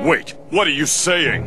Wait, what are you saying?